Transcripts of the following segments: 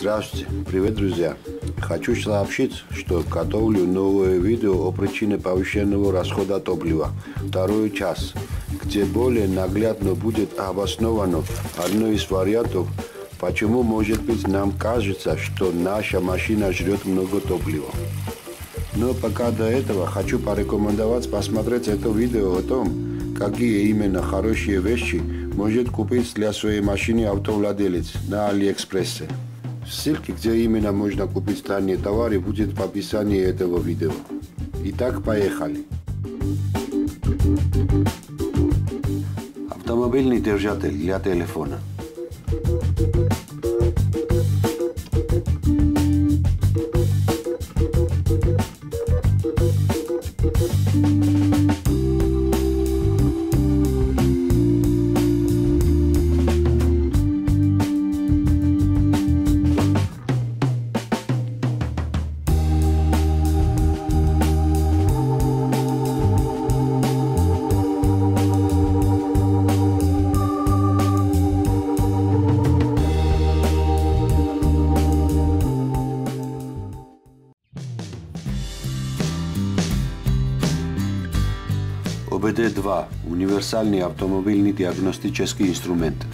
Здравствуйте, привет, друзья! Хочу сообщить, что готовлю новое видео о причине повышенного расхода топлива, второй час, где более наглядно будет обосновано одно из вариантов, почему, может быть, нам кажется, что наша машина жрет много топлива. Но пока до этого хочу порекомендовать посмотреть это видео о том, какие именно хорошие вещи может купить для своей машины автовладелец на Алиэкспрессе. Ссылки, где именно можно купить данные товары, будет в описании этого видео. Итак, поехали. Автомобильный держатель для телефона. D2, univerzalni avtomobilni diagnostički instrument.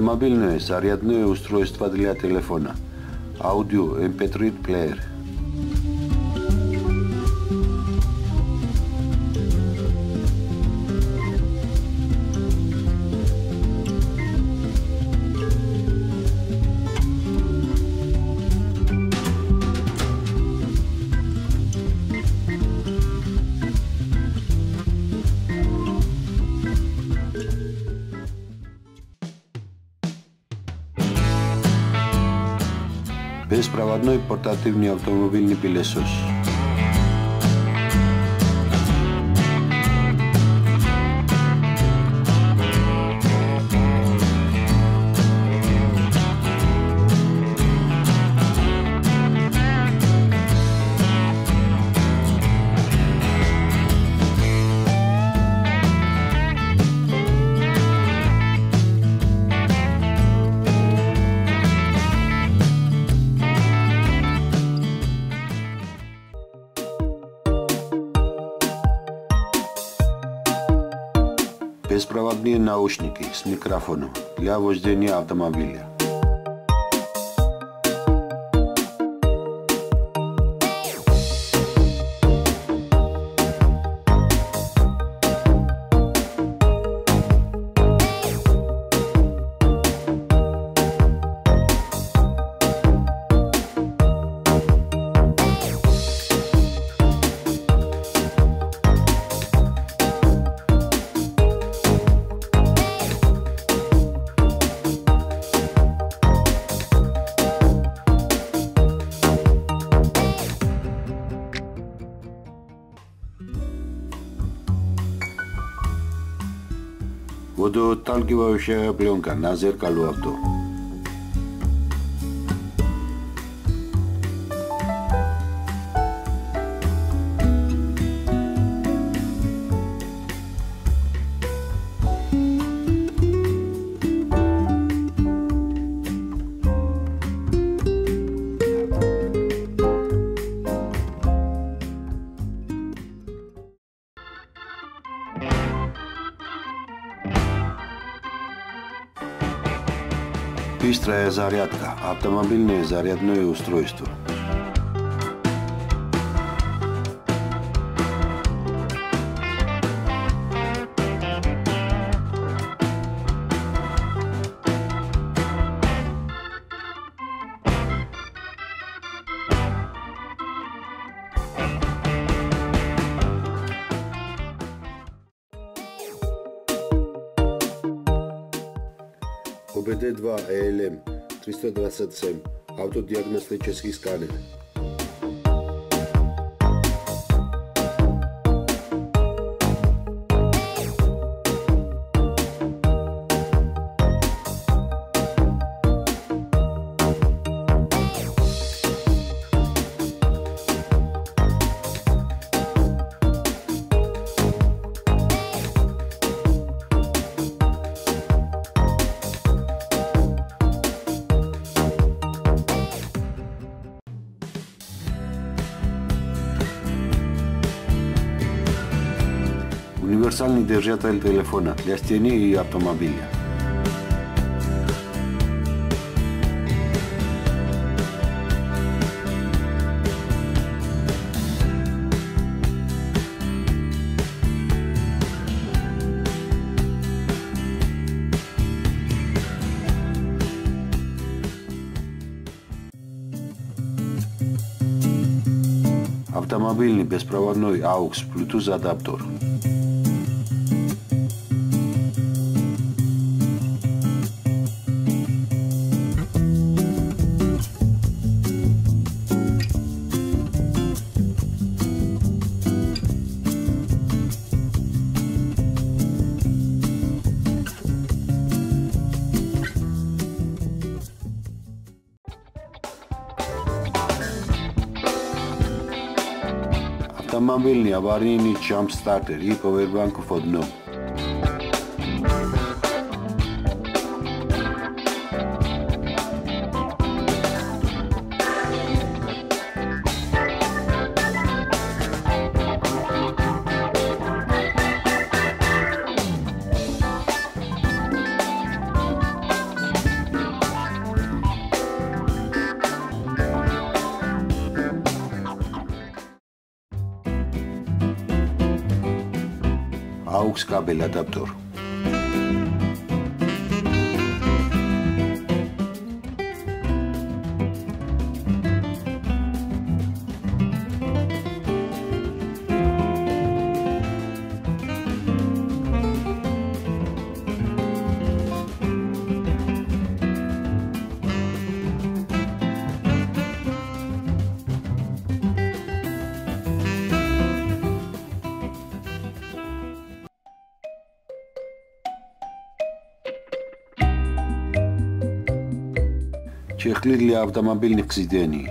инструмент – Автомобильное зарядное устройство для телефона. Аудио MP3 плеер. беспроводной портативный автомобильный пылесос. Беспроводные наушники с микрофоном для вождения автомобиля. Водоотталкивающая пленка на зеркалу авто. Быстрая зарядка. Автомобильное зарядное устройство. ОБД-2 ЭЛМ 327 автодиагностический сканер Универсальный держатель телефона для стены и автомобиля. Автомобильный беспроводной AUX Bluetooth адаптер. Սաման Վիլնի, Ավարինի, Չամստարտեր, Իկովերբանկով Ոդնով aux cabel adaptor. чехлы для автомобильных сидений.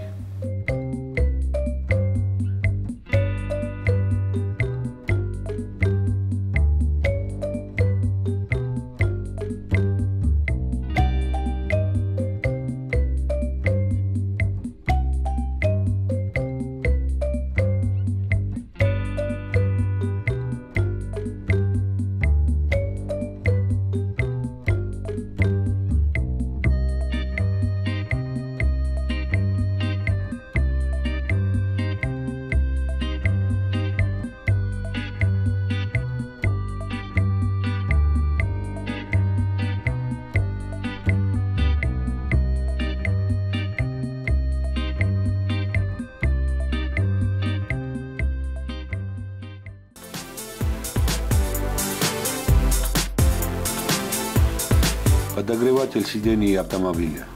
подогреватель сидений автомобиля.